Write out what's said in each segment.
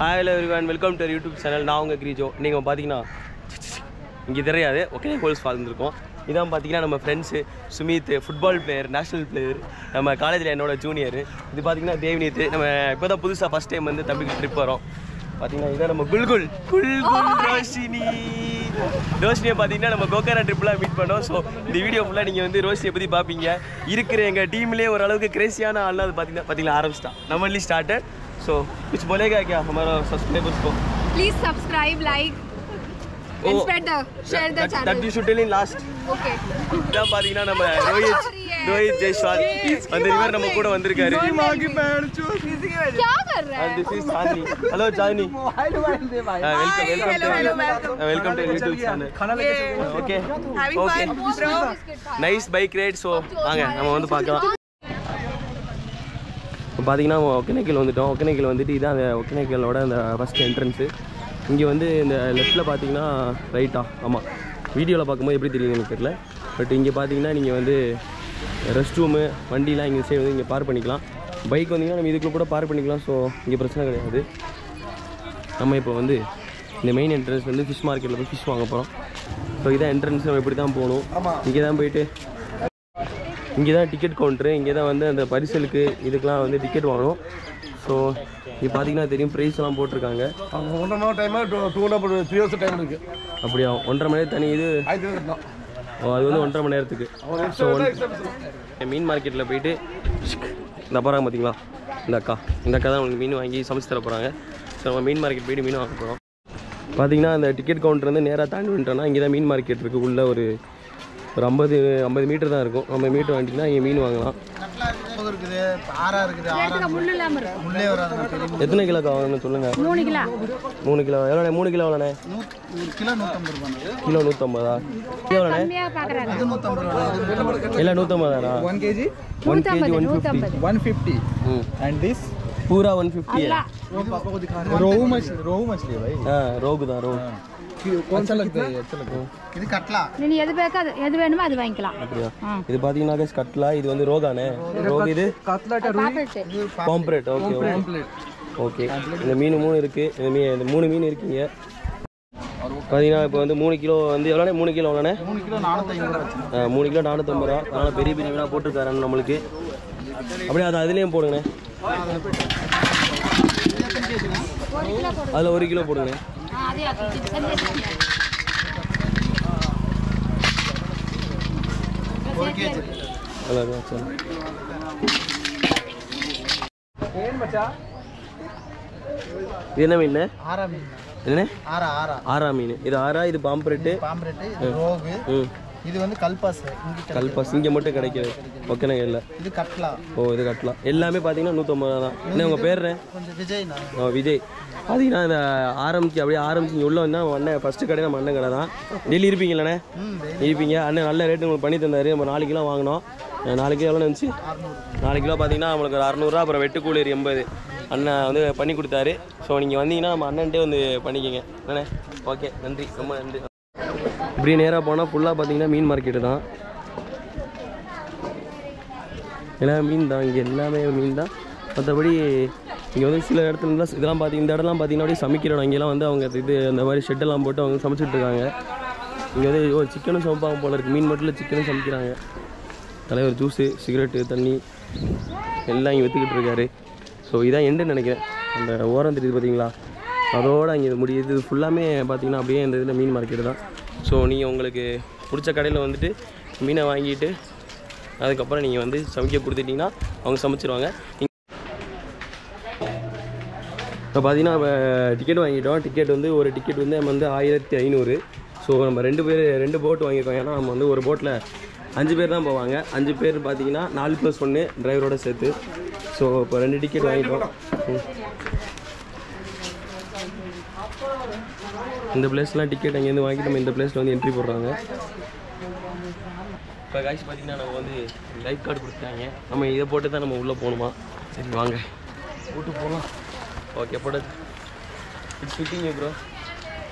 Hello everyone welcome to YouTube channel நான் உங்கள் கிரிஜோ. நீங்கள் பார்த்தீங்கன்னா இங்கே தெரியாது. ஓகே கோல்ஸ் வாழ்ந்துருக்கோம். இதான் பார்த்தீங்கன்னா நம்ம friends Sumit football player national player நம்ம காலேஜில் என்னோட ஜூனியர் இது பார்த்தீங்கன்னா தேவ்னீத் நம்ம இப்போ தான் புதுசாக ஃபஸ்ட் டைம் வந்து தம்பிக்கு ட்ரிப் வரோம். பார்த்தீங்கன்னா இதான் நம்ம குல்குல். குல்குல் ரோஷினி. ரோஷினியை பார்த்தீங்கன்னா நம்ம கோகரா ட்ரிப்லாம் மீட் பண்ணோம். ஸோ இந்த வீடியோ ஃபுல்லாக நீங்கள் வந்து ரோஷினியை பற்றி பார்ப்பீங்க இருக்கிற எங்கள் டீம்லேயே ஓரளவுக்கு கிரேசியான ஆள்லாம் அது பார்த்தீங்கன்னா பார்த்தீங்கன்னா ஆரம்பிச்சிட்டான். நம்ம ஒன்லி ஸ்டார்டட் ஸோ कुछ बोलेगा क्या हमारा सब्सक्राइबर्स को Please subscribe, like, and Oh, spread the share the that, that channel. you should tell in last Okay. இதான் பாத்தீங்கன்னா நம்ம ரோஹித் ரோஹித் ஜெய்ஸ்வால் அந்த இவர் நம்ம கூட வந்திருக்காரு क्या कर रहा and है? this is Chandni hello Chandni uh, welcome welcome to uh, welcome to YouTube channel okay okay nice bike ride so வாங்க நம்ம வந்து பார்க்கலாம் இப்போ பார்த்தீங்கன்னா ஒகேனக்கல் வந்துட்டோம். ஒகேனக்கல் வந்துட்டு இதான் அந்த ஒகேனக்கலோட அந்த ஃபஸ்ட் என்ட்ரன்ஸு இங்கே வந்து இந்த லெஃப்ட்டில் பார்த்தீங்கன்னா ரைட்டா ஆமாம் வீடியோவில் பார்க்கும்போது எப்படி தெரியும் எனக்கு தெரியல. பட் இங்கே பார்த்தீங்கன்னா நீங்கள் வந்து ரெஸ்ட் ரூமு வண்டிலாம் இங்கே சைடு வந்து இங்கே பார்க் பண்ணிக்கலாம். பைக் வந்தீங்கன்னா நம்ம இதுக்குள்ள கூட பார்க் பண்ணிக்கலாம். ஸோ இங்கே பிரச்சனை கிடையாது. நம்ம இப்போ வந்து இந்த மெயின் என்ட்ரன்ஸ் வந்து ஃபிஷ் மார்க்கெட்டில் போய் ஃபிஷ் வாங்க போகிறோம் ஸோ இதான் என்ட்ரன்ஸ் நம்ம இப்படி தான் போகணும். இங்கே தான் போயிட்டு இங்கே தான் டிக்கெட் கவுண்ட்ரு இங்கே தான் வந்து அந்த பரிசலுக்கு இதுக்கெலாம் வந்து டிக்கெட் வாங்கணும் ஸோ இங்கே பார்த்தீங்கன்னா தெரியும் ப்ரைஸ் எல்லாம் போட்டிருக்காங்க. ஒன்றரை மணி time two two hundred three hours time இருக்கு. அப்படியா? ஒன்றரை மணி நேரம் தனி இது? அது வந்து ஒன்றரை மணி நேரத்துக்கு. ஸோ மீன் மார்க்கெட்டில் போயிட்டு இந்த போகிறாங்க பார்த்தீங்களா இந்த அக்கா. இந்த அக்கா தான் உங்களுக்கு மீன் வாங்கி சமைச்சு தர போகிறாங்க ஸோ நம்ம மீன் மார்க்கெட் போயிட்டு மீன் வாங்க போகிறோம் பார்த்தீங்கன்னா அந்த டிக்கெட் கவுண்டர் வந்து நேராக தாண்டி வந்துட்டோம்னா இங்கே தான் மீன் மார்க்கெட் இருக்குது உள்ள ஒரு ஒரு ஐம்பது ஐம்பது மீட்டர் தான் இருக்கும் ஐம்பது மீட்டர் வாங்கிட்டிங்கன்னா இங்கே மீன் வாங்கலாம் இருக்குது ஆறா இருக்குது ஆறா முள்ளு இல்லாம இருக்கு உள்ளே வராது பெரிய எத்தனை கிலோக்கா வாங்கணும்னு சொல்லுங்கள் மூணு கிலோ மூணு கிலோ எவ்வளோண்ணே மூணு கிலோ எவ்வளோண்ணே நூத் ஒரு கிலோ நூற்றம்பது ரூபாண்ணா கிலோ நூற்றம்பதா கிலோ எவ்வளோண்ணே கம்மியா பாக்குறாங்க இது நூற்றம்பது ரூபா இது நூற்றம்பது ரூபா இல்லை நூற்றம்பதாண்ணா one kg one KG one fifty 150 ம் and this பூரா ஒன் ஃபிஃப்டி rohu मछली rohu मछली है भाई ஆ ரோகு தான் ரோகு कौन सा लगता है अच्छा लगता है இது கட்லா நீ எது பேக்கோ அது எது வேணுமோ அது வாங்கிக்கலாம் அப்படியா ஆ. இது பார்த்தீங்கன்னா கட்லா இது வந்து ரோகானே ரோகு இது பாக்கெட்டு பாம்ப்ரேட் ஓகே ஓகே இந்த மீன் மூணு இருக்குது இந்த மீன் இந்த மூணு மீன் இருக்குங்க பார்த்தீங்கன்னா இப்போ வந்து மூணு கிலோ வந்து எவ்வளோண்ணே மூணு கிலோ எவ்வளோண்ணே மூணு கிலோ நானூற்றி ஐம்பது ரூபா வச்சு ஆ, மூணு கிலோ நானூற்றம்பது ரூபா அதனால் பெரிய பெரிய மீனாக போட்டிருக்காரு நம்மளுக்கு அப்படியே அது அதுலேயும் போடுங்கண்ணே அதில் ஒரு கிலோ போடுங்கண்ணே இது என்ன மீன்? ஆறா மீன். என்ன? ஆறா ஆறா ஆறா மீன். இது ஆறா இது பாம்பரெட்டு பாம்பரெட்டு ரோகு. ம். இது வந்து கல்பாஸ் கல்பாஸ் இங்கே மட்டும் கிடைக்கிறது. ஓகேண்ணா இல்லை. இது கட்லா. ஓ இது கட்டலாம் எல்லாமே பார்த்தீங்கன்னா நூற்றம்பது தான். என்ன? உங்கள் பேர் விஜய்ண்ணா ஓ விஜய். பார்த்தீங்கன்னா இதை ஆரம்பிச்சு அப்படியே ஆரம்பிச்சு இங்கே உள்ள வந்தால் அண்ணன் ஃபஸ்ட்டு கடை நம்ம அண்ணன் கடை தான். டெய்லி இருப்பீங்களண்ணே? ம் இருப்பீங்க. அண்ணன் நல்ல ரேட்டு உங்களுக்கு பண்ணி தந்தார். நம்ம நாலு கிலோ வாங்கினோம். நாலு கிலோ எவ்வளோ இருந்துச்சு? நாலு கிலோ பார்த்தீங்கன்னா நம்மளுக்கு ஒரு அறநூறுவா அப்புறம் வெட்டுக்கூலி எண்பது. அண்ணன் வந்து பண்ணி கொடுத்தாரு. ஸோ நீங்கள் வந்தீங்கன்னா நம்ம அண்ணன்ட்டே வந்து பண்ணிக்கங்க. அண்ணே ஓகே. நன்றி. ரொம்ப நன்றி. இப்படி நேராக போனால் ஃபுல்லாக பார்த்தீங்கன்னா மீன் மார்க்கெட்டு தான். எல்லா மீன் தான் இங்கே எல்லாமே மீன் தான். மற்றபடி இங்கே வந்து சில இடத்துலலாம் இதெல்லாம் பார்த்தி இந்த இடம்லாம் பார்த்தீங்கன்னா அப்படியே சமைக்கிற இடம். இங்கெல்லாம் வந்து அவங்க இது அந்த மாதிரி ஷெட்டெல்லாம் போட்டு அவங்க சமைச்சிட்ருக்காங்க இங்கே வந்து ஓ சிக்கனும் சமைப்பாங்க போல இருக்குது மீன் மட்டும் இல்லை சிக்கனும் சமைக்கிறாங்க. தலைவர் ஜூஸு சிகரெட்டு தண்ணி எல்லாம் இங்கே விற்றுக்கிட்டு இருக்காரு. ஸோ இதான் எண்டுன்னு நினைக்கிறேன். அந்த ஓரம் தெரியுது பார்த்தீங்களா அதோட இங்கே முடியுது. ஃபுல்லாமே பார்த்தீங்கன்னா அப்படியே இந்த இதில் மீன் மார்க்கெட்டு தான். ஸோ நீங்கள் உங்களுக்கு பிடிச்ச கடையில் வந்துட்டு மீனை வாங்கிட்டு அதுக்கப்புறம் நீங்கள் வந்து சமைக்க கொடுத்துட்டிங்கன்னா அவங்க சமைச்சிருவாங்க. இப்போ பார்த்தீங்கன்னா நம்ம டிக்கெட் வாங்கிட்டோம். டிக்கெட் வந்து ஒரு டிக்கெட் வந்து நம்ம வந்து ஆயிரத்தி ஐநூறு. ஸோ நம்ம ரெண்டு பேர் ரெண்டு போட் வாங்கியிருக்கோம். ஏன்னா நம்ம வந்து ஒரு போட்டில் அஞ்சு பேர் தான் போவாங்க. அஞ்சு பேர் பார்த்தீங்கன்னா நாலு ப்ளஸ் ஒன்று டிரைவரோட சேர்த்து. ஸோ இப்போ ரெண்டு டிக்கெட் வாங்கிட்டோம். இந்த பிளேஸ்லாம் டிக்கெட் அங்கேருந்து வாங்கிட்டு நம்ம இந்த பிளேஸில் வந்து என்ட்ரி போடுறாங்க. இப்போ காய்ச்சி பார்த்தீங்கன்னா நம்ம வந்து லைஃப் கார்டு கொடுத்துட்டாங்க. நம்ம இதை போட்டு தான் நம்ம உள்ளே போகணுமா? சரி வாங்க. போட்டு போகலாம் ஓகே போட்டு இட்ஸ் ஃபிட்டிங் ப்ரோ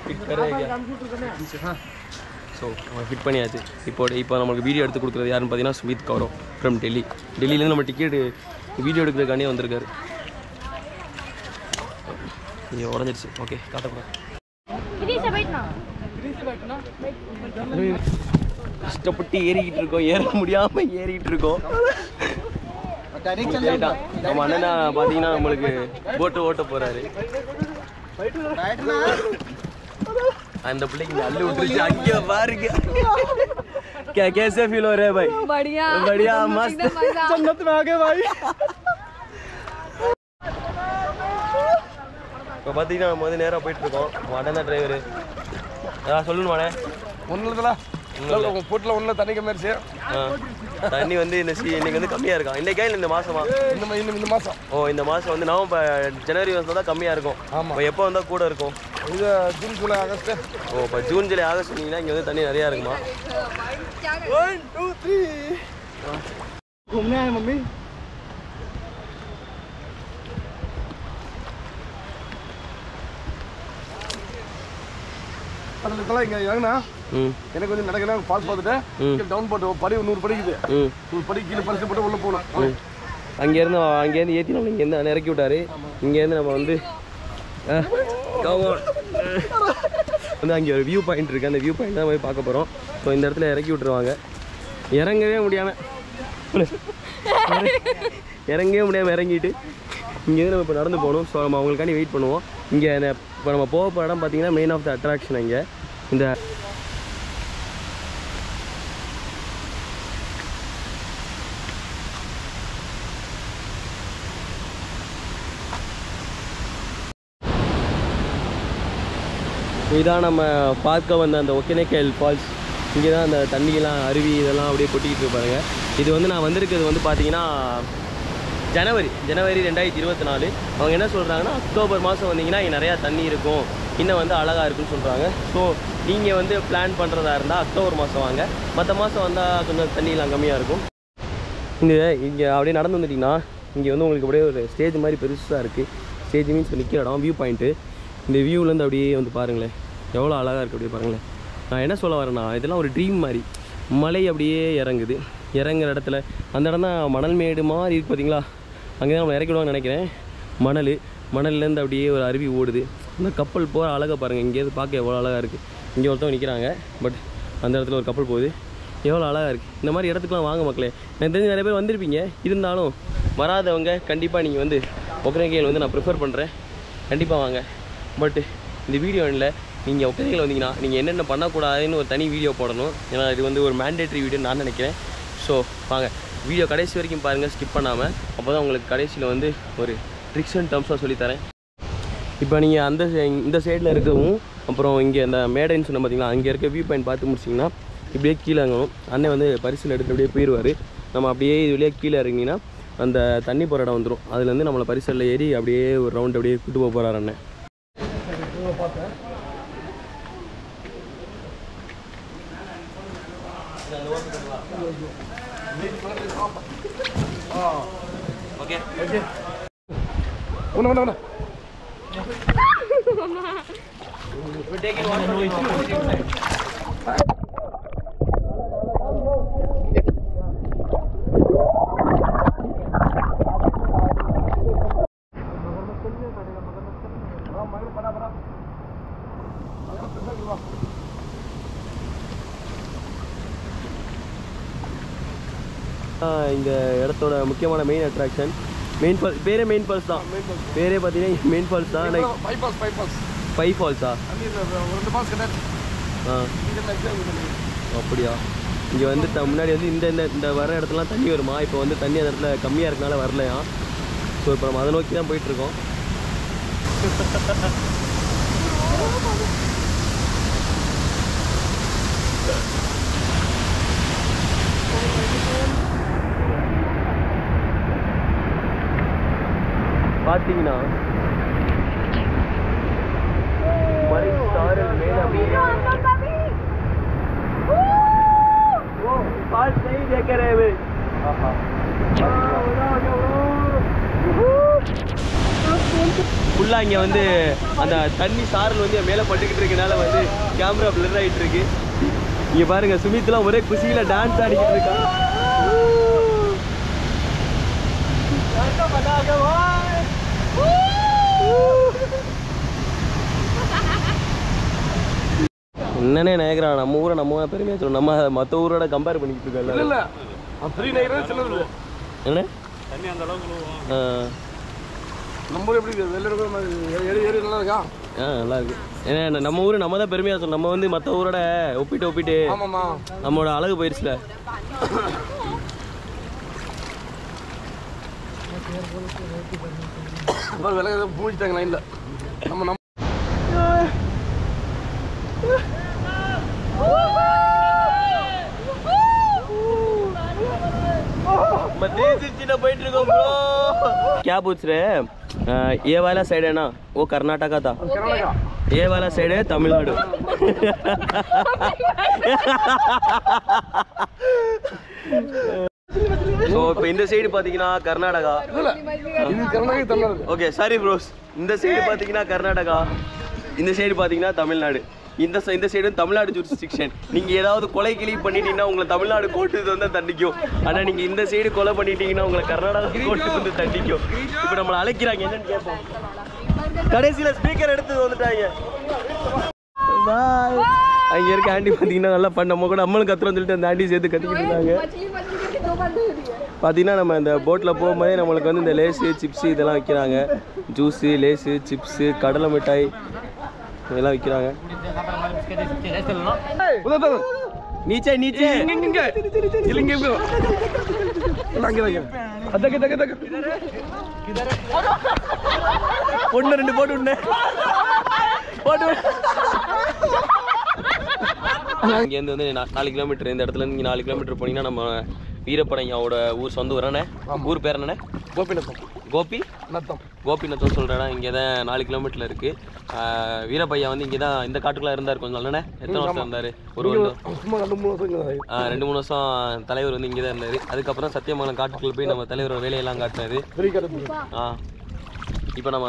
ஃபிட் கரெக்டாக ஸோ நம்ம ஃபிட் பண்ணியாச்சு. இப்போ இப்போ நம்மளுக்கு வீடியோ எடுத்து கொடுக்குறது யாருன்னு பார்த்தீங்கன்னா சுமித் கௌரவ் ஃப்ரம் டெல்லி டெல்லியிலேருந்து நம்ம டிக்கெட்டு வீடியோ எடுக்கிறதுக்காண்டே வந்திருக்காரு. ஐயோ உடஞ்சிருச்சு ஓகே காட்டக்கூடாது கஷ்டப்பட்டு ஏறிக்கிட்டு இருக்கோம் ஏற முடியாம ஏறிக்கிட்டு இருக்கோம் ரைட்டா நம்ம அண்ணனா பார்த்தீங்கன்னா நம்மளுக்கு போட்டு ஓட்ட போறாரு அந்த பிள்ளைக்கு இங்க அள்ளு விட்டுருச்சு அங்கே பாருங்க क्या कैसे फील हो रहा है भाई बढ़िया बढ़िया मस्त जन्नत में आ गए भाई இப்போ பார்த்தீங்கன்னா நம்ம வந்து நேராக போயிட்டு இருக்கோம் மடன் தான் டிரைவரு அதான் சொல்லணும் மடே ஒன்றும் இல்லைடா இல்லை உங்கள் போட்டில் ஒன்றும் தண்ணி கம்மியாயிருச்சு ஆ தண்ணி வந்து இந்த சி இன்னைக்கு வந்து கம்மியாக இருக்கும் இன்னைக்கா இல்லை இந்த மாசமா இந்த மா- இந்த இந்த மாதம் ஓ இந்த மாதம் வந்து நவம்பர் ஜனவரி மாதம் தான் கம்மியாக இருக்கும் ஆமா. இப்போ எப்போ வந்தால் கூட இருக்கும் இது ஜூன் ஜூலை ஆகஸ்ட்டு ஓ இப்போ ஜூன் ஜூலை ஆகஸ்ட் வந்தீங்கன்னா இங்கே வந்து தண்ணி நிறையா இருக்குமா ஒன் டூ த்ரீ घूमने आए मम्मी அதில் இதெல்லாம் இங்கே இறங்கினா ம் எனக்கு வந்து நடக்கணும் பாஸ் பார்த்துட்டு டவுன் போட்டு படி நூறு படிக்குது. நூறு படி கீழே பரிசு போட்டு உள்ளே போகணும். அங்கேருந்து அங்கேருந்து ஏற்றி நம்ம இங்கேருந்து இறக்கி விட்டாரு. இங்கேருந்து நம்ம வந்து. வந்து அங்கே ஒரு வியூ பாயிண்ட் இருக்குது அந்த வியூ பாயிண்ட் தான் போய் பார்க்க போகிறோம் ஸோ இந்த இடத்துல இறக்கி விட்டுருவாங்க. இறங்கவே முடியாமல் இறங்கவே முடியாமல் இறங்கிட்டு இங்கேருந்து நம்ம இப்போ நடந்து போகணும். ஸோ நம்ம அவங்களுக்காண்டி வெயிட் பண்ணுவோம். இங்கே இப்போ நம்ம போக போகிற இடம் பார்த்தீங்கன்னா மெயின் ஆஃப் த அட்ராக்ஷன் இங்கே இந்த இதான் நம்ம பார்க்க வந்த அந்த ஒகேனக்கல் ஃபால்ஸ். இங்கே தான் அந்த தண்ணியெல்லாம் அருவி இதெல்லாம் அப்படியே கொட்டிக்கிட்டு இருப்பாருங்க இது வந்து நான் வந்திருக்கிறது வந்து பார்த்தீங்கன்னா ஜனவரி ஜனவரி ரெண்டாயிரத்தி இருபத்தி நாலு. அவங்க என்ன சொல்கிறாங்கன்னா அக்டோபர் மாதம் வந்தீங்கன்னா இங்கே நிறையா தண்ணி இருக்கும். இன்னும் வந்து அழகாக இருக்குன்னு சொல்கிறாங்க ஸோ நீங்கள் வந்து பிளான் பண்ணுறதா இருந்தால் அக்டோபர் மாதம் வாங்க. மற்ற மாதம் வந்தால் கொஞ்சம் தண்ணியெலாம் கம்மியாக இருக்கும். இந்த இங்கே அப்படியே நடந்து வந்துட்டிங்கன்னா இங்கே வந்து உங்களுக்கு அப்படியே ஒரு ஸ்டேஜ் மாதிரி பெருசாக இருக்குது ஸ்டேஜ் மீன்ஸ் நிற்கிற இடம் வியூ பாயிண்ட்டு இந்த வியூலேருந்து அப்படியே வந்து பாருங்களேன். எவ்வளோ அழகாக இருக்குது அப்படியே பாருங்களேன். நான் என்ன சொல்ல வரேன்னா இதெல்லாம் ஒரு ட்ரீம் மாதிரி. மலை அப்படியே இறங்குது. இறங்குற இடத்துல அந்த இடம் தான் மணல் மேடு மாதிரி இருக்குது பார்த்தீங்களா அங்கே தான் நம்ம இறக்கிடுவாங்கன்னு நினைக்கிறேன். மணல் மணல்லேருந்து அப்படியே ஒரு அருவி ஓடுது. அந்த கப்பல் போகிற அழகாக பாருங்கள் இங்கேருந்து பார்க்க எவ்வளோ அழகாக இருக்குது இங்கே ஒருத்தவங்க நிற்கிறாங்க பட் அந்த இடத்துல ஒரு கப்பல் போகுது. எவ்வளோ அழகாக இருக்குது இந்த மாதிரி இடத்துக்குலாம் வாங்க மக்களே. எனக்கு தெரிஞ்சு நிறைய பேர் வந்திருப்பீங்க. இருந்தாலும் வராதவங்க கண்டிப்பாக நீங்கள் வந்து ஒக்கரங்கையில் வந்து நான் ப்ரிஃபர் பண்ணுறேன் கண்டிப்பாக வாங்க. பட் இந்த வீடியோ இல்லை நீங்கள் ஒக்கரங்கையில் வந்தீங்கன்னா நீங்கள் என்னென்ன பண்ணக்கூடாதுன்னு ஒரு தனி வீடியோ போடணும். ஏன்னா இது வந்து ஒரு மேண்டேட்ரி வீடியோ நான் நினைக்கிறேன். ஸோ வாங்க. வீடியோ கடைசி வரைக்கும் பாருங்கள் ஸ்கிப் பண்ணாமல் அப்போ தான் உங்களுக்கு கடைசியில் வந்து ஒரு ட்ரிக்ஸ் அண்ட் டர்ம்ஸாக சொல்லித்தரேன். இப்போ நீங்கள் அந்த இந்த சைடில் இருக்கவும் அப்புறம் இங்கே அந்த மேடைன்னு சொன்ன பார்த்தீங்களா அங்கே இருக்க வியூ பாயிண்ட் பார்த்து முடிச்சிங்கன்னா இப்படியே கீழே இறங்கணும். அண்ணன் வந்து பரிசில் எடுத்து அப்படியே போயிடுவார் நம்ம அப்படியே இது வழியாக கீழே இறங்கிங்கன்னா அந்த தண்ணி போகிற இடம் வந்துடும் அதுலேருந்து நம்மளை பரிசலில் ஏறி அப்படியே ஒரு ரவுண்ட் அப்படியே கூட்டு போக போகிறார் அண்ணன். ஓகே ஒன்று ஒன்று ஒன்று இந்த இடத்தோட முக்கியமான மெயின் அட்ராக்ஷன் மெயின் ஃபால் பேரே மெயின் ஃபால்ஸ் தான். பேரே பார்த்தீங்கன்னா மெயின் ஃபால்ஸ் தான். Five falls five falls five ஃபால்ஸா ரெண்டு கிடையாது ஆ. அப்படியா? இங்கே வந்து முன்னாடி வந்து இந்த இந்த இந்த வர இடத்துலலாம் தண்ணி வருமா? இப்போ வந்து தண்ணி அந்த இடத்துல கம்மியாக இருக்கனால வரலையா? ஸோ இப்போ நம்ம அதை நோக்கி தான் போயிட்டுருக்கோம். பார்த்தீங்கன்னா மலை சாரல் மேலே அப்படியே पास नहीं देख रहे वे ஃபுல்லாக இங்கே வந்து அந்த தண்ணி சாரல் வந்து என் மேலே பட்டுக்கிட்டு இருக்கனால வந்து கேமரா பிளர் ஆகிட்டு இருக்கு இங்கே பாருங்க சுமித்லாம் ஒரே குசியில் டான்ஸ் ஆடிக்கிட்டு இருக்கான் என்னன்னே நினைக்கிறான். நம்ம ஊரை நம்ம பெருமையாக சொல்லணும் நம்ம மற்ற ஊரோட கம்பேர் பண்ணிக்கிட்டு இல்ல இருக்கோம் இல்ல நைக்கிறது சின்னது என்ன? ஆ. நம்ம ஊர் எப்படி ஏரி ஏரி நல்லா இருக்கா? ஆ நல்லா இருக்கு. ஏன்னா நம்ம ஊர் நம்ம தான் பெருமையாக சொல்லணும் நம்ம வந்து மற்ற ஊரோட ஒப்பிட்டு ஒப்பிட்டு ஆமாம்மா. நம்மளோட அழகு போயிடுச்சுல அப்புறம் விலை பூச்சிட்டாங்க லைன்ல நம்ம நம்ம போயிட்டு இருக்கோம் ப்ரோ क्या पूछ रहे हैं अ, ये वाला साइड है ना वो कर्नाटका था கர்நாடகா ये वाला साइड है तमिलनाडु ஸோ இப்போ இந்த சைடு பார்த்தீங்கன்னா கர்நாடகா இல்ல இது Karnataka Tamil Nadu okay sorry bros இந்த சைடு பார்த்தீங்கன்னா கர்நாடகா இந்த சைடு பார்த்தீங்கன்னா தமிழ்நாடு இந்த சை- இந்த சைடு தமிழ்நாடு ஜூரிஸ்டிக்ஷன் நீங்கள் ஏதாவது கொலை கிளி பண்ணிட்டீங்கன்னா உங்களை தமிழ்நாடு கோர்ட்டு இது வந்து தண்டிக்கும். ஆனால் நீங்கள் இந்த சைடு கொலை பண்ணிட்டீங்கன்னா உங்களை கர்நாடகா கோர்ட்டு வந்து தண்டிக்கும். இப்போ நம்மளை அழைக்கிறாங்க. என்னன்னு கேட்போம் கடைசியில் ஸ்பீக்கர் எடுத்து வந்துட்டாங்க. பாய் அங்கே இருக்க ஆண்டி பார்த்தீங்கன்னா நல்லா பண்ண நம்ம கூட நம்மளும் கத்துறோம்னு சொல்லிட்டு அந்த ஆண்டி சேர்த்து கத்திக்கிட்டு இருந்தாங்க. பார்த்தீங்கன்னா நம்ம இந்த போட்டில் போகும்போதே நம்மளுக்கு வந்து இந்த லேஸு சிப்ஸு இதெல்லாம் வைக்கிறாங்க. ஜூஸு லேஸு சிப்ஸு கடலை மிட்டாய் இதெல்லாம் விற்கிறாங்க நீச்சே நீச்சே. இங்க இங்க இங்க. அதக்கு தக்கு தக்கு ஒன்று ரெண்டு போட்டு விடுனே. போட்டு இங்கேருந்து வந்து நாலு கிலோமீட்டர் இந்த இடத்துல இருந்து நாலு கிலோமீட்டர் போனீங்கன்னா நம்ம வீரப்பனையாவோட ஊர் சொந்த ஊர் என்ன ஊர் பேர் என்னண்ணே? கோபிநத்தம் கோபி? நத்தம். கோபிநாத்தம் சொல்கிற இடம் இங்கே தான் நாலு கிலோமீட்டரில் இருக்குது வீரப்பையா வந்து இங்கே தான் இந்த காட்டுக்குள்ளே இருந்தார் கொஞ்சம் நல்லண்ணே எத்தனை வருஷம் இருந்தார்? ஒரு சும்மா ரெண்டு மூணு வருஷம் ரெண்டு மூணு வருஷம் தலைவர் வந்து இங்கே தான் இருந்தார். அதுக்கப்புறம் சத்தியமங்கலம் காட்டுக்குள்ளே போய் நம்ம தலைவர் வேலையெல்லாம் காட்டினாரு. ஆ இப்போ நம்ம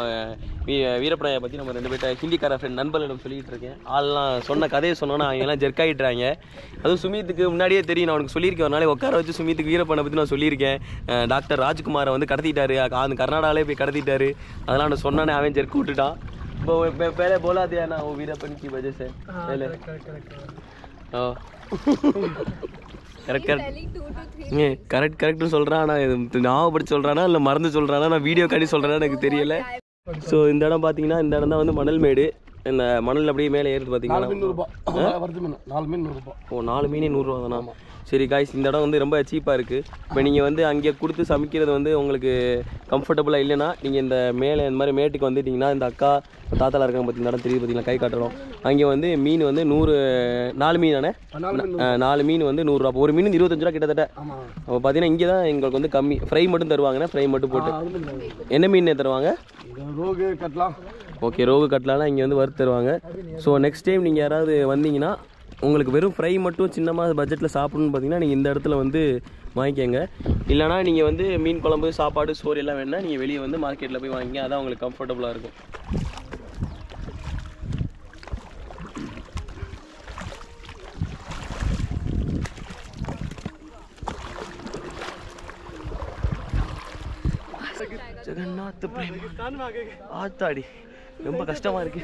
வீரப்பராயை பற்றி நம்ம ரெண்டு பேர்ட்ட ஹிந்திக்கார ஃப்ரெண்ட் நண்பர்களிடம் சொல்லிகிட்டு இருக்கேன் ஆள்லாம் சொன்ன கதையை சொன்னோன்னா அவங்கெல்லாம் ஜெர்க் ஆகிட்டுறாங்க அதுவும் சுமித்துக்கு முன்னாடியே தெரியும் நான் உனக்கு சொல்லியிருக்கேன் ஒரு நாளே. உட்கார வச்சு சுமித்துக்கு வீரப்பனை பற்றி நான் சொல்லியிருக்கேன். டாக்டர் ராஜ்குமாரை வந்து கடத்திட்டாரு. அந்த கர்நாடகாலே போய் கடத்திட்டாரு. அதெல்லாம் நான் சொன்னானே அவன் ஜெர்க் விட்டுட்டான். இப்போ பேரே போலா தியா நான் ஓ வீரப்பன் சார்? வஜே சே பேலே ஓ. கரெக்ட் கரெக்ட் கரெக்ட் கரெக்ட்னு சொல்கிறான் ஆனால் ஞாபகப்படுத்தி சொல்கிறானா இல்லை மறந்து சொல்கிறானா நான் வீடியோ காட்டி சொல்கிறேன்னா எனக்கு தெரியல. ஸோ இந்த இடம் பார்த்தீங்கன்னா இந்த இடம் தான் வந்து மணல் மேடு. இந்த மணல் அப்படியே மேலே ஏறுது மீன் பார்த்தீங்கன்னா ஓ நாலு மீனே நூறுரூவா தானா சரி காய்ஸ் இந்த இடம் வந்து ரொம்ப சீப்பாக இருக்குது இப்போ நீங்கள் வந்து அங்கே கொடுத்து சமைக்கிறது வந்து உங்களுக்கு கம்ஃபர்டபுளாக இல்லைன்னா நீங்கள் இந்த மேலே இந்த மாதிரி மேட்டுக்கு வந்துட்டீங்கன்னா இந்த அக்கா தாத்தாலாம் இருக்காங்க பார்த்தீங்கன்னா இடம் தெரியுது பார்த்தீங்களா கை காட்டணும் அங்கே வந்து மீன் வந்து நூறு நாலு மீன் ஆ, நாலு மீன் வந்து நூறுரூவா. ஒரு மீன் இருபத்தஞ்சு ரூபா கிட்டத்தட்ட. அப்போ பார்த்தீங்கன்னா இங்கே தான் எங்களுக்கு வந்து கம்மி. ஃப்ரை மட்டும் தருவாங்கண்ணே ஃப்ரை மட்டும் போட்டு. என்ன மீன் தருவாங்க? இந்த ரோகு கட்லாம் ஓகே ரோகு கட்லாலாம் இங்கே வந்து வறுத்து தருவாங்க. ஸோ நெக்ஸ்ட் டைம் நீங்கள் யாராவது வந்தீங்கன்னா உங்களுக்கு வெறும் ஃப்ரை மட்டும் சின்னமாக பட்ஜெட்டில் சாப்பிடணும்னு பார்த்தீங்கன்னா நீங்கள் இந்த இடத்துல வந்து வாங்கிக்கோங்க. இல்லைனா நீங்கள் வந்து மீன் குழம்பு சாப்பாடு சோறு எல்லாம் வேணுன்னா நீங்கள் வெளியே வந்து மார்க்கெட்டில் போய் வாங்கிங்க. அதான் உங்களுக்கு கம்ஃபர்டபுளாக இருக்கும். ஆத்தாடி. ரொம்ப கஷ்டமா இருக்கு.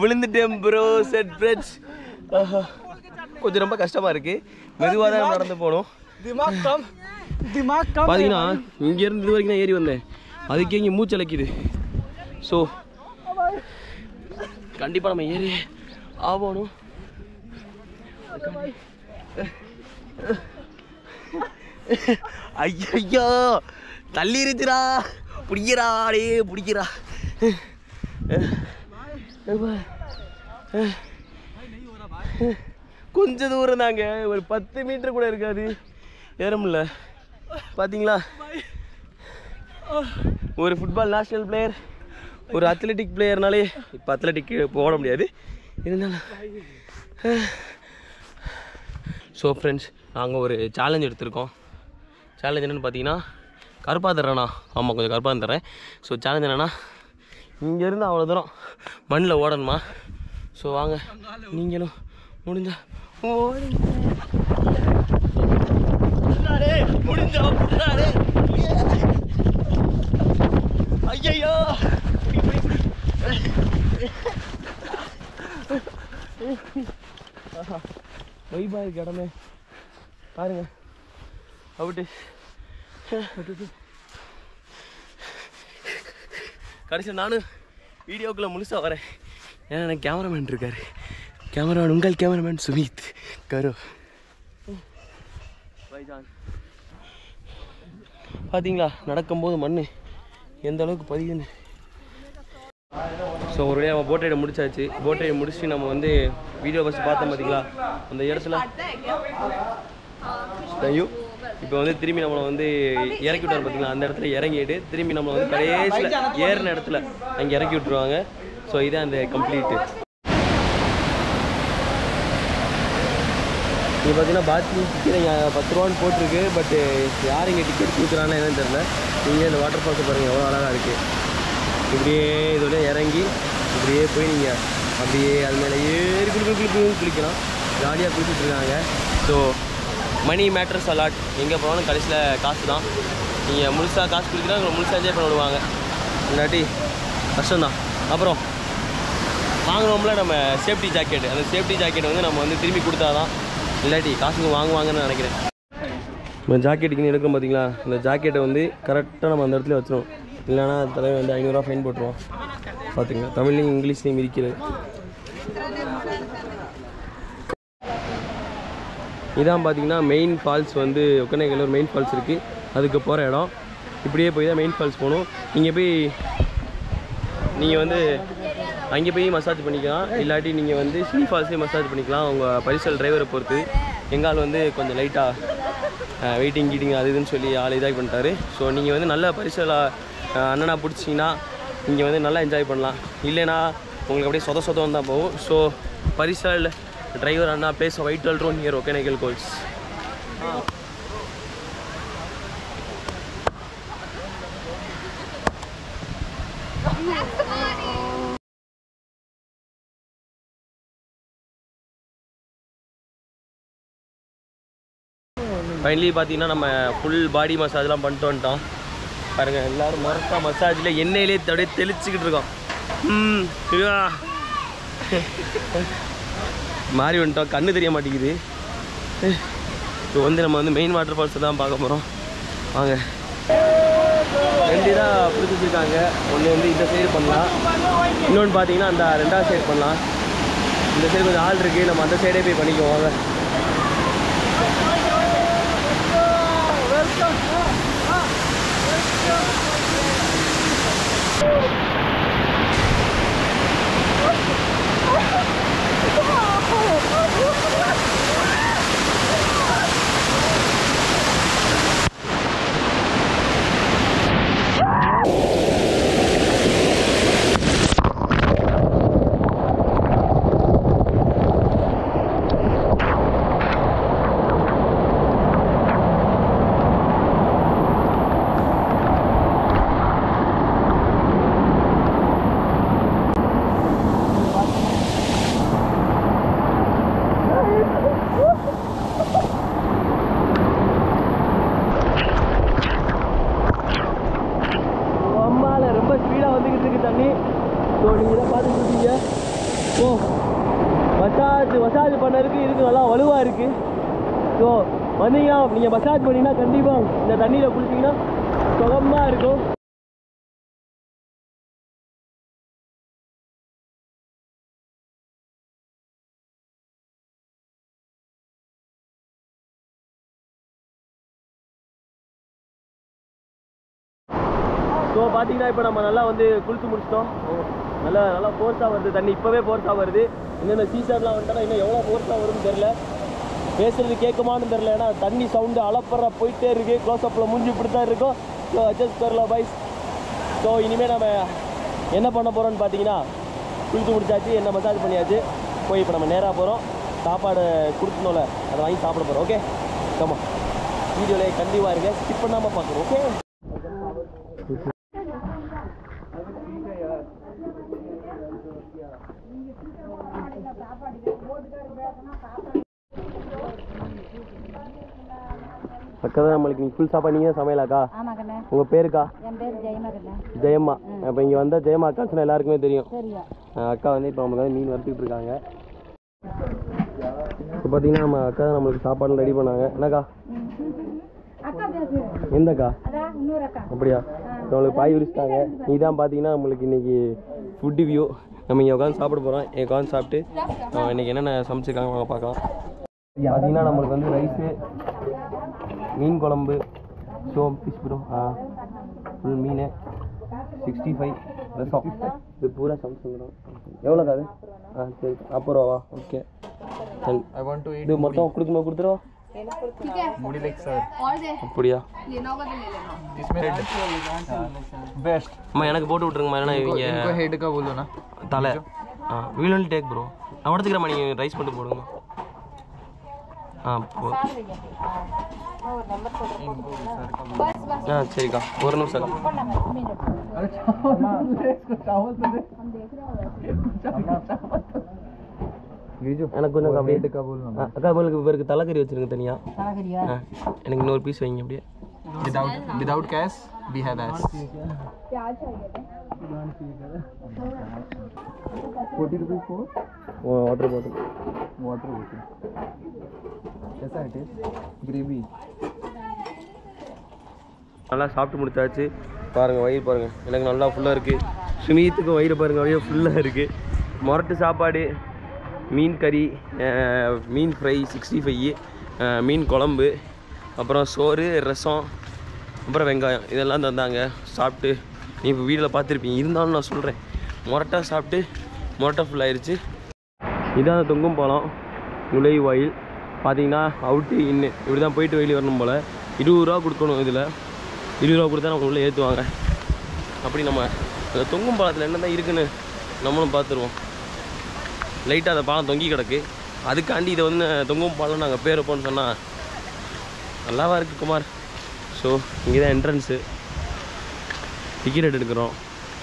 விழுந்துட்டேன் ப்ரோ செட் பிரச் கொஞ்சம் ரொம்ப கஷ்டமா இருக்கு. மெதுவாக தான் நடந்து போனோம் பார்த்தீங்கன்னா இங்கேருந்து இது வரைக்கும் நான் ஏறி வந்தேன். அதுக்கே இங்கே மூச்சலைக்குது ஸோ கண்டிப்பாக நம்ம ஏறி ஆகணும். ஐயா தள்ளி இருச்சுடா. பிடிக்கிறா டே பிடிக்கிறா. கொஞ்ச தூரம் தாங்க. ஒரு பத்து மீட்டர் கூட இருக்காது. ஏற பார்த்தீங்களா ஒரு ஃபுட்பால் நேஷ்னல் பிளேயர் ஒரு அத்லெட்டிக் பிளேயர்னாலே இப்போ அத்லெட்டிக் போட முடியாது. இருந்தாலும். ஸோ ஃப்ரெண்ட்ஸ் நாங்கள் ஒரு சேலஞ்ச் எடுத்திருக்கோம். சேலஞ்ச் என்னென்னு பார்த்தீங்கன்னா கருப்பாக தர்றேண்ணா ஆமாம் கொஞ்சம் கருப்பாக தர்றேன் ஸோ சேலஞ்ச் என்னென்னா இங்கேருந்து அவ்வளோ தூரம் மண்ணில் ஓடணுமா? ஸோ வாங்க. நீங்களும் முடிஞ்சா முடிஞ்சா ஐயோ வைபா இருக்கு இடமே. பாருங்க. அவுட்டு கடைசியில் நானும் வீடியோக்குள்ளே முழுசாக வரேன். ஏன்னா எனக்கு கேமராமேன் இருக்காரு. கேமராமேன் உங்கள் கேமராமேன் சுமித். கரு. பைஜான் பார்த்தீங்களா நடக்கும்போது மண் எந்த அளவுக்கு பதியுதுன்னு. ஸோ ஒரு வழியாக போட் ரைடை முடிச்சாச்சு. போட் ரைடு முடிச்சுட்டு நம்ம வந்து வீடியோ ஃபஸ்ட் பார்த்தோம் பார்த்தீங்களா அந்த இடத்துல. ஐயோ இப்போ வந்து திரும்பி நம்மளை வந்து இறக்கி விட்டார் பார்த்தீங்களா? அந்த இடத்துல இறங்கிட்டு திரும்பி நம்மளை வந்து கடைசியில் ஏறின இடத்துல அங்கே இறக்கி விட்டுருவாங்க. ஸோ இதான் அந்த கம்ப்ளீட்டு இங்கே பார்த்தீங்கன்னா பாத்ரூம் டிக்கெட் இங்கே பத்து ரூபான்னு போட்டிருக்கு. பட்டு யார் இங்கே டிக்கெட் கொடுக்குறான்னு என்னன்னு தெரில நீங்கள் இந்த வாட்டர் ஃபால்ஸை பாருங்கள் எவ்வளோ அழகாக இருக்குது இப்படியே இதோட இறங்கி இப்படியே போய் நீங்கள் அப்படியே அது மேலே ஏறி குளி குளி குளி குளிக்கலாம். ஜாலியாக குளிச்சுட்டு இருக்காங்க. ஸோ மணி மேட்டர்ஸ் அலாட் எங்கே போனாலும் கடைசியில் காசு தான் நீங்கள் முழுசாக காசு கொடுக்குறா உங்களை முழுசாக என்ஜாய் பண்ண விடுவாங்க. இல்லாட்டி கஷ்டம்தான். அப்புறம் வாங்குறோம்ல நம்ம சேஃப்டி ஜாக்கெட் அந்த சேஃப்டி ஜாக்கெட் வந்து நம்ம வந்து திரும்பி கொடுத்தா தான் இல்லாட்டி காசுக்கு வாங்குவாங்கன்னு நினைக்கிறேன். நம்ம ஜாக்கெட்டுக்குன்னு எடுக்கிறோம் பார்த்தீங்களா இந்த ஜாக்கெட்டை வந்து கரெக்டாக நம்ம அந்த இடத்துல வச்சிடும் இல்லைன்னா தலைவர் வந்து ஐநூறுரூவா ஃபைன் போட்டுருவோம் பார்த்துங்க தமிழ்லையும் இங்கிலீஷ்லையும் இருக்கிறது இதான் பார்த்தீங்கன்னா மெயின் ஃபால்ஸ் வந்து ஒக்கனைகள் ஒரு மெயின் ஃபால்ஸ் இருக்குது அதுக்கு போகிற இடம். இப்படியே போய் தான் மெயின் ஃபால்ஸ் போகணும். நீங்கள் போய் நீங்கள் வந்து அங்கே போய் மசாஜ் பண்ணிக்கலாம். இல்லாட்டி நீங்கள் வந்து ஸ்ரீ ஃபால்ஸே மசாஜ் பண்ணிக்கலாம். உங்கள் பரிசல் டிரைவரை பொறுத்து. எங்கால் வந்து கொஞ்சம் லைட்டாக வெயிட்டிங் கீட்டிங் அது இதுன்னு சொல்லி ஆள் இதாக பண்ணிட்டாரு. ஸோ நீங்கள் வந்து நல்ல பரிசலாக அண்ணனா பிடிச்சிங்கன்னா நீங்கள் வந்து நல்லா என்ஜாய் பண்ணலாம். இல்லைன்னா உங்களுக்கு அப்படியே சொத சொதம் தான் போகும். ஸோ பரிசல் டிரைவர் அண்ணா பிளேஸ் வைட்டல் ரோன் நியர் ஒகேனகல் கோல்ஸ் ஃபைனலி பார்த்தீங்கன்னா நம்ம ஃபுல் பாடி மசாஜ்லாம் பண்ணிட்டு வந்துட்டோம். பாருங்க எல்லாரும் மொரட்டா மசாஜில் எண்ணெயிலே அப்படியே தெளிச்சுக்கிட்டு இருக்கோம். ம் மாறி வந்துட்டோம். கண்ணு தெரிய மாட்டேங்குது. இப்போ வந்து நம்ம வந்து மெயின் வாட்டர் ஃபால்ஸை தான் பார்க்க போகிறோம் வாங்க. ரெண்டு தான் பிடிச்சி வச்சுருக்காங்க ஒன்று வந்து இந்த சைடு பண்ணலாம். இன்னொன்று பார்த்தீங்கன்னா அந்த ரெண்டாவது சைடு பண்ணலாம். இந்த சைடு கொஞ்சம் ஆள் இருக்குது நம்ம அந்த சைடே போய் பண்ணிக்குவோம். வாங்க. Oh, oh, oh. அம்மாவில் ரொம்ப ஸ்பீடாக வந்துக்கிட்டு இருக்கு தண்ணி. ஸோ நீங்கள் தான் பார்த்துட்டு இருக்கீங்க ஓ மசாஜ் மசாஜ் பண்ணதுக்கு இதுக்கு நல்லா வலுவாக இருக்குது ஸோ வந்தீங்கன்னா நீங்கள் மசாஜ் பண்ணீங்கன்னா கண்டிப்பாக இந்த தண்ணியில் குளிச்சிங்கன்னா சுகமாக இருக்கும். பார்த்தீங்கன்னா இப்போ நம்ம நல்லா வந்து குளித்து முடிச்சிட்டோம். நல்லா நல்லா ஃபோர்ஸாக வருது. தண்ணி இப்போவே ஃபோர்ஸாக வருது. இன்னும் இந்த சீசன்லாம் இன்னும் எவ்வளோ ஃபோர்ஸாக வரும்னு தெரில பேசுறது கேட்குமான்னு தெரில ஏன்னா தண்ணி சவுண்டு அலப்பற போயிட்டே இருக்கு. க்ளோஸ்அப்பில் மூஞ்சி இப்படி தான் இருக்கும். ஸோ அட்ஜஸ்ட் தெரில பாய்ஸ் ஸோ இனிமேல் நம்ம என்ன பண்ண போகிறோம்னு பார்த்தீங்கன்னா குளித்து முடிச்சாச்சு. என்ன மசாஜ் பண்ணியாச்சு. போய் இப்போ நம்ம நேராக போகிறோம் சாப்பாடு கொடுக்கணும்ல அதை வாங்கி சாப்பிட போகிறோம் ஓகே கம்மா வீடியோவில் கண்டிப்பாக இருங்க. ஸ்கிப் பண்ணாமல் பார்க்குறோம் ஓகே அக்கா நம்மளுக்கு நீ ஃபுல் சாப்பாடு நீங்கள் தான் சமையலாக்கா உங்கள் பேருக்கா? என் ஜெயம்மா. இப்போ இங்கே வந்தால் ஜெயம்மா அக்கா சொன்னால் எல்லாருக்குமே தெரியும். அக்கா வந்து இப்போ நமக்கு வந்து மீன் வறுத்துக்கிட்டு இருக்காங்க. இப்போ பார்த்தீங்கன்னா நம்ம அக்கா தான் நம்மளுக்கு சாப்பாடு ரெடி பண்ணாங்க. என்னக்கா? எந்தக்கா? அப்படியா? நம்மளுக்கு பாய் விரிச்சிட்டாங்க. இதான் பார்த்தீங்கன்னா நம்மளுக்கு இன்னைக்கு ஃபுட் வியூ நம்ம இங்கே உட்காந்து சாப்பிட போகிறோம் இங்கே உட்காந்து சாப்பிட்டு இன்னைக்கு என்னென்ன சமைச்சிருக்காங்க வாங்க பார்க்கலாம். பார்த்தீங்கன்னா நம்மளுக்கு வந்து ரைஸு மீன் குழம்பு ஷோ ஃபிஷ் ப்ரோ ஆ ஃபுல் மீன் சிக்ஸ்டி ஃபைவ் ரசம் இது பூரா சம்சங் தான் எவ்வளோக்கா அது ஆ சரி நாற்பது ரூபாவா? ஓகே. ஐ வாண்ட் டு இது மொத்தம் கொடுக்கும்போது கொடுத்துருவா அப்படியா? எனக்கு போட்டு விட்டுருங்கம்மா இல்லைனா இவங்க ஹெட்டுக்கா தலை. வீல் ஒன்லி டேக் ப்ரோ நான் நீங்கள் ரைஸ் பண்ணிட்டு போடுங்க ஆ சரிக்கா. ஒரு நிமிஷம் எனக்கு கொஞ்சம் அப்படியே அக்கா போலுக்கு இவருக்கு தலைக்கறி வச்சிருங்க தனியாக எனக்கு இன்னொரு பீஸ் வைங்க அப்படியே. without without cash we have S forty rupees four water bottle water होती कैसा है टेस्ट ग्रेवी நல்லா சாப்பிட்டு முடிச்சாச்சு பாருங்கள் வயிறு பாருங்கள் எனக்கு நல்லா ஃபுல்லாக இருக்குது சுமீத்துக்கு வயிறு பாருங்கள் வயிறு ஃபுல்லாக இருக்குது மொரட்டு சாப்பாடு மீன் கறி அஹ், மீன் ஃப்ரை சிக்ஸ்டி ஃபைவ் மீன் குழம்பு அப்புறம் சோறு ரசம் அப்புறம் வெங்காயம் இதெல்லாம் தந்தாங்க. சாப்பிட்டு நீ இப்போ வீட்டில் பார்த்துருப்பீங்க. இருந்தாலும் நான் சொல்கிறேன் மொரட்டா சாப்பிட்டு மொரட்டா ஃபுல் ஆயிடுச்சு இதான் அந்த தொங்கும் பாலம் நுழைவாயில் பார்த்தீங்கன்னா அவுட்டு இன்னு இப்படி தான் போயிட்டு வெளியே வரணும் போல். இருபது ரூபா கொடுக்கணும் இதில். இருபது ரூபா கொடுத்தா நம்ம உள்ளே ஏற்றுவாங்க அப்படி நம்ம அந்த தொங்கும் பாலத்தில் என்ன தான் இருக்குன்னு நம்மளும் பார்த்துருவோம். லைட்டாக அந்த பாலம் தொங்கி கிடக்கு. அதுக்காண்டி இதை வந்து தொங்கும் பாலம் நாங்கள் பேர் வைப்போம்னு சொன்னால் நல்லாவா இருக்குது குமார்? ஸோ இங்கே தான் என்ட்ரன்ஸு டிக்கெட் எடுக்கிறோம்.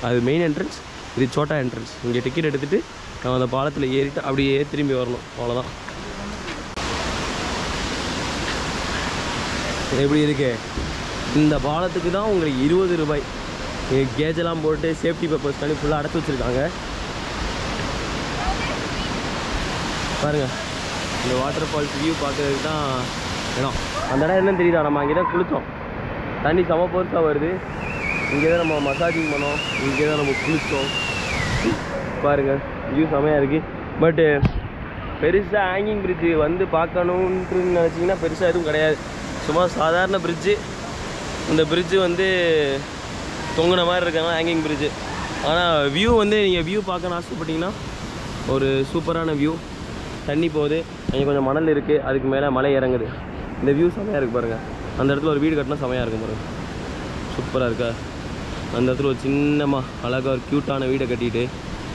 அது மெயின் என்ட்ரன்ஸ் இது சோட்டா என்ட்ரன்ஸ் இங்கே டிக்கெட் எடுத்துகிட்டு நம்ம அந்த பாலத்தில் ஏறிட்டு அப்படியே திரும்பி வரணும். அவ்வளோதான் எப்படி இருக்கு? இந்த பாலத்துக்கு தான் உங்களுக்கு இருபது ரூபாய். கேஜெல்லாம் போட்டு சேஃப்டி பர்பஸ் பண்ணி ஃபுல்லாக அடைச்சி வச்சுருக்காங்க. பாருங்க. இந்த வாட்டர் ஃபால்ஸ் வியூ பார்க்குறதுக்கு தான் இடம். அந்த இடம் என்னன்னு தெரியுதா? நம்ம அங்கே தான் குளித்தோம். தண்ணி செம பெருசாக வருது. இங்கே தான் நம்ம மசாஜிங் பண்ணோம். இங்கே தான் நம்ம குளித்தோம் பாருங்கள் வியூ செமையாக இருக்குது பட்டு பெருசாக ஹேங்கிங் பிரிட்ஜு வந்து பார்க்கணுன்ட்டு நினச்சிங்கன்னா பெருசாக எதுவும் கிடையாது. சும்மா சாதாரண பிரிட்ஜு இந்த பிரிட்ஜு வந்து தொங்குன மாதிரி இருக்காங்க ஹேங்கிங் பிரிட்ஜு ஆனால் வியூ வந்து நீங்கள் வியூ பார்க்கணும்னு ஆசைப்பட்டிங்கன்னா ஒரு சூப்பரான வியூ தண்ணி போகுது. அங்கே கொஞ்சம் மணல் இருக்குது அதுக்கு மேலே மலை இறங்குது. இந்த வியூ செம்மையாக இருக்குது பாருங்கள் அந்த இடத்துல ஒரு வீடு கட்டினா செமையாக இருக்கும் பாருங்க. சூப்பராக இருக்கா? அந்த இடத்துல ஒரு சின்னமாக அழகாக ஒரு க்யூட்டான வீடை கட்டிட்டு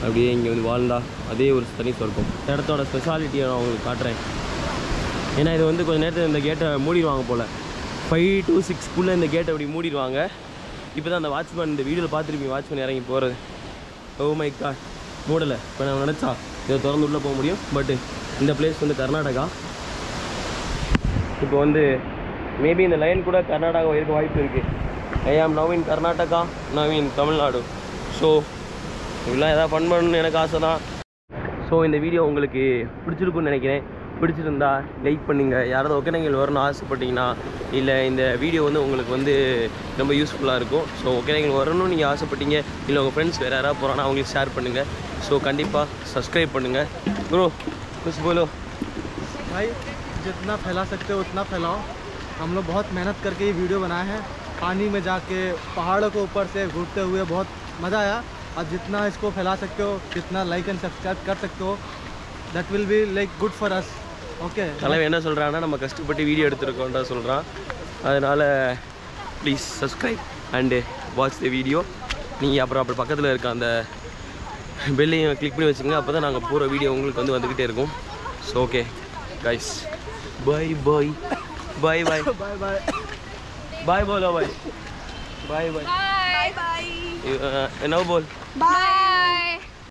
அப்படியே இங்கே வந்து வாழ்ந்தா அதே ஒரு தனி சொர்க்கம். இந்த இடத்தோட ஸ்பெஷாலிட்டியை நான் உங்களுக்கு காட்டுறேன். ஏன்னா இது வந்து கொஞ்சம் நேரத்தில் இந்த கேட்டை மூடிடுவாங்க போல். ஃபைவ் டு சிக்ஸ்க்குள்ளே இந்த கேட்டை அப்படி மூடிடுவாங்க. இப்போ தான் அந்த வாட்ச்மேன் இந்த வீடியோவில் பார்த்துருப்பீங்க வாட்ச்மேன் இறங்கி போகிறது ஓ oh மை காட் மூடலை. இப்போ நான் நினச்சா இதை திறந்து உள்ளே போக முடியும். பட்டு இந்த பிளேஸ் வந்து கர்நாடகா. இப்போ வந்து மேபி இந்த லைன் கூட கர்நாடகா இருக்க வாய்ப்பு இருக்குது I am now in Karnataka now in Tamil Nadu so இதெல்லாம் எதாவது ஃபன் பண்ணணும்னு எனக்கு ஆசை தான் ஸோ இந்த வீடியோ உங்களுக்கு பிடிச்சிருக்குன்னு நினைக்கிறேன். பிடிச்சிருந்தா லைக் பண்ணுங்கள் யாராவது ஒகேனங்கள் வரணும்னு ஆசைப்பட்டீங்கன்னா இல்லை இந்த வீடியோ வந்து உங்களுக்கு வந்து ரொம்ப யூஸ்ஃபுல்லாக இருக்கும். ஸோ ஒகேனங்கள் வரணும்னு நீங்கள் ஆசைப்பட்டீங்க இல்லை உங்கள் ஃப்ரெண்ட்ஸ் வேறு யாராவது போகிறாங்கன்னா அவங்களுக்கு ஷேர் பண்ணுங்கள் ஸோ கண்டிப்பாக சப்ஸ்கிரைப் பண்ணுங்கள் ப்ரோ குஸ் போலோ भाई जितना फैला सकते हो हम लोग बहुत मेहनत करके ये वीडियो बनाए हैं पानी में जाके पहाड़ों के ऊपर से घूमते हुए बहुत मज़ा आया और जितना इसको फैला सकते हो जितना लाइक एंड सब्सक्राइब कर सकते हो that will be like good for us okay தலைவன் என்ன சொல்கிறான்னா நம்ம கஷ்டப்பட்டு வீடியோ எடுத்துருக்கோம்டா சொல்கிறான் அதனால் please subscribe and watch the video நீங்கள் அப்புறம் அப்புறம் பக்கத்தில் இருக்க அந்த பெல்லையும் கிளிக் பண்ணி வச்சுங்க அப்போ தான் நாங்கள் போகிற வீடியோ உங்களுக்கு வந்து வந்துக்கிட்டே இருக்கும் so okay guys bye bye bye bye bye bye बोलो भाई बाय बाय बाय बाय बोल बाय